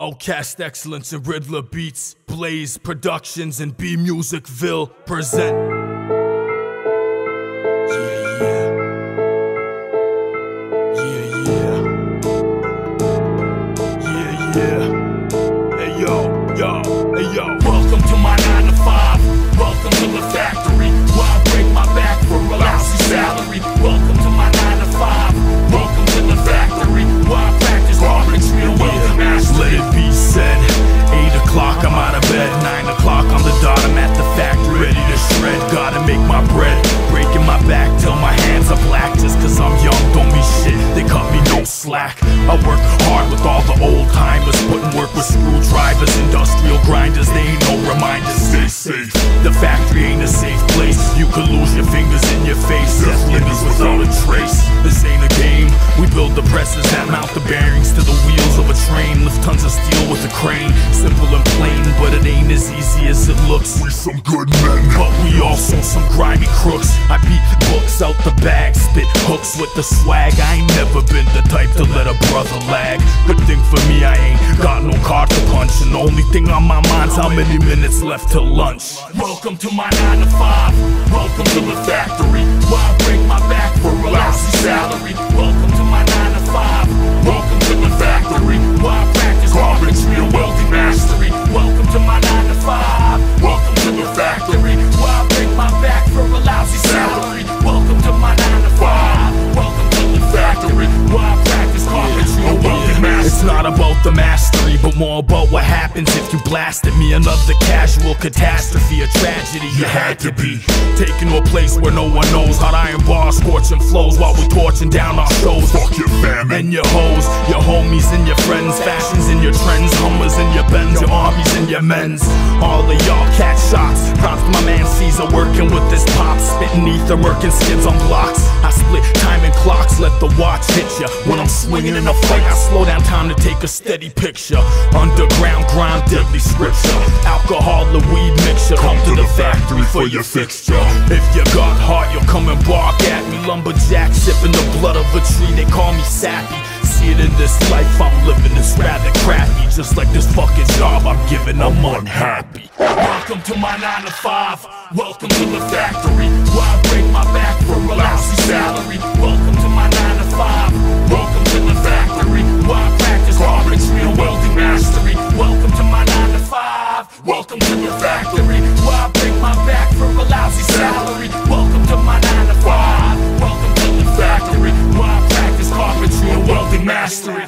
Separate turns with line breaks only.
Oh, Outkast Excellence and Riddler Beats, Blaze Productions and B Musicville present. Slack. I work hard with all the old timers, putting work with screwdrivers, industrial grinders. They ain't no reminders. Stay safe. The factory ain't a safe place. You could lose your fingers in your face. Death lingers without a trace. This ain't a game. We build the presses that mount the bearings to the wheels of a train. Lift tons of steel with a crane. Simple and plain, but it ain't as easy as it looks.
We some good men.
But we also some grimy crooks. I beat books out the bag, with the swag. I ain't never been the type to let a brother lag. Good thing for me, I ain't got no card to punch. And the only thing on my mind's how many minutes left till lunch. Welcome to my 9 to 5. Welcome to the factory I break my back for a lousy salary. Not about the mastery, but more about what happens if you blasted me. Another casual catastrophe, a tragedy you had to be. Taken to a place where no one knows. Hot iron bars scorching flows while we torching down our shows.
Fuck your family.
And your hoes, your homies and your friends, fashions and your trends, Hummers and your Benz, your armies and your men's. All of y'all catch shots. Props to my man Caesar working with this pop, spitting ether, murking skids on blocks. I split time and clocks, let the watch hit ya. When I'm swinging in a fight, I slow down time to take a steady picture. Underground grind, deadly scripture. Alcohol, the weed mixture. Come to the factory for your fixture. If you got heart, you'll come and bark at me. Lumberjack sipping the blood of a tree, they call me sappy. See it in this life I'm living, it's rather crappy. Just like this fucking job I'm giving, I'm unhappy. Welcome to my 9 to 5. Welcome to the factory where I break my back for a lousy salary. Welcome to my 9 to 5. Welcome to the factory where I practice carpentry and welding mastery. Welcome to my 9 to 5. Welcome to the factory where I break my back for a lousy salary. Welcome to my 9 to 5. Welcome to the factory where I practice carpentry and welding mastery.